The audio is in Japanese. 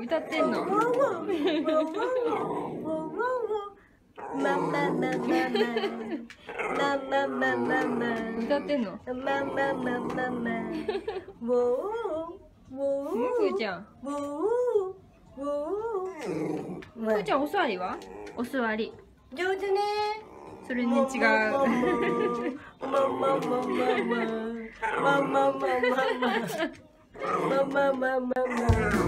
歌ってんの？ママママママ歌ってんの？ママママママ。ウォーウォー。ふーちゃん。ウォーウォー。ふーちゃんお座りは？お座り。上手ね。それに違う。ママママママママママママママママ